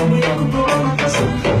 I'm a young boy.